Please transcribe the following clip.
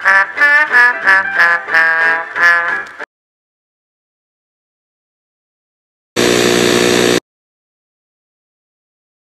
Ha ha ha!